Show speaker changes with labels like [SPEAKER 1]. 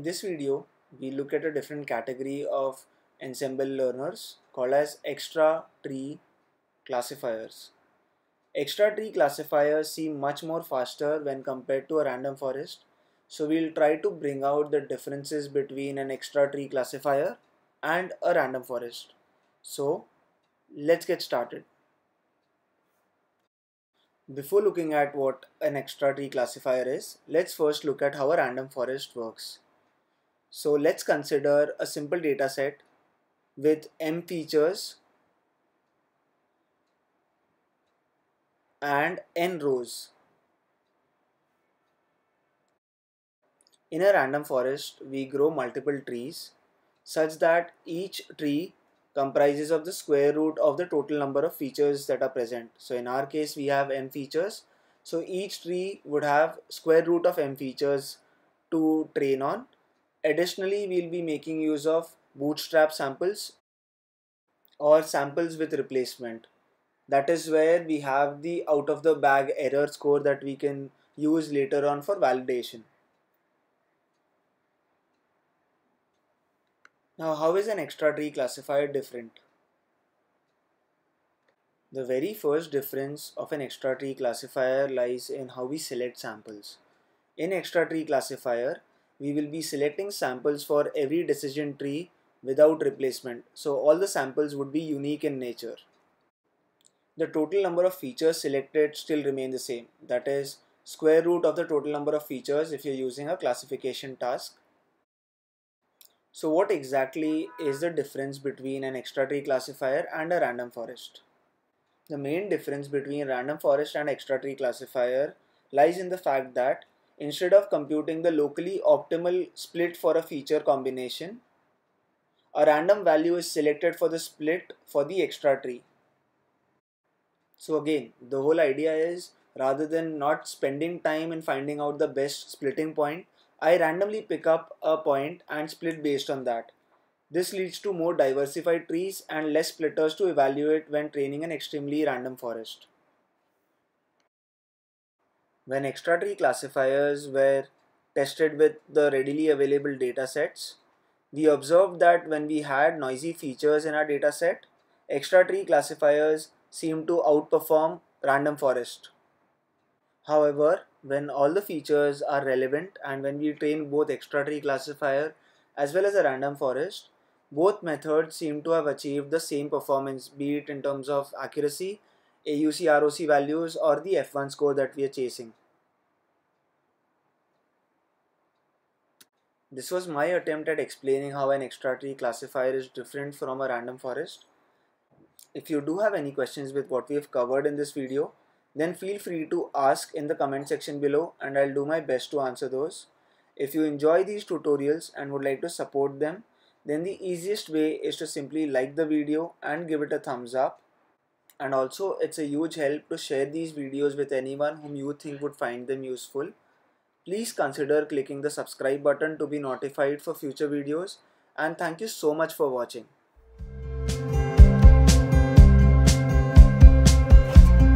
[SPEAKER 1] In this video, we look at a different category of ensemble learners called as extra tree classifiers. Extra tree classifiers seem much more faster when compared to a random forest. So we'll try to bring out the differences between an extra tree classifier and a random forest. So let's get started. Before looking at what an extra tree classifier is, let's first look at how a random forest works. So let's consider a simple data set with m features and n rows. In a random forest, we grow multiple trees such that each tree comprises of the square root of the total number of features that are present. So in our case, we have m features. So each tree would have square root of m features to train on Additionally, we'll be making use of bootstrap samples or samples with replacement. That is where we have the out of the bag error score that we can use later on for validation. Now, how is an extra tree classifier different? The very first difference of an extra tree classifier lies in how we select samples. In extra tree classifier, we will be selecting samples for every decision tree without replacement. So all the samples would be unique in nature. The total number of features selected still remain the same. That is square root of the total number of features if you're using a classification task. So what exactly is the difference between an extra tree classifier and a random forest? The main difference between random forest and extra tree classifier lies in the fact that instead of computing the locally optimal split for a feature combination, a random value is selected for the split for the extra tree. So again, the whole idea is rather than not spending time in finding out the best splitting point, I randomly pick up a point and split based on that. This leads to more diversified trees and less splitters to evaluate when training an extremely random forest. When extra tree classifiers were tested with the readily available datasets, we observed that when we had noisy features in our dataset, extra tree classifiers seemed to outperform random forest. However, when all the features are relevant and when we train both extra tree classifier as well as a random forest, both methods seem to have achieved the same performance, be it in terms of accuracy, AUC ROC values, or the F1 score that we are chasing. This was my attempt at explaining how an extra tree classifier is different from a random forest. If you do have any questions with what we have covered in this video, then feel free to ask in the comment section below and I'll do my best to answer those. If you enjoy these tutorials and would like to support them, then the easiest way is to simply like the video and give it a thumbs up. And also it's a huge help to share these videos with anyone whom you think would find them useful. Please consider clicking the subscribe button to be notified for future videos and thank you so much for watching.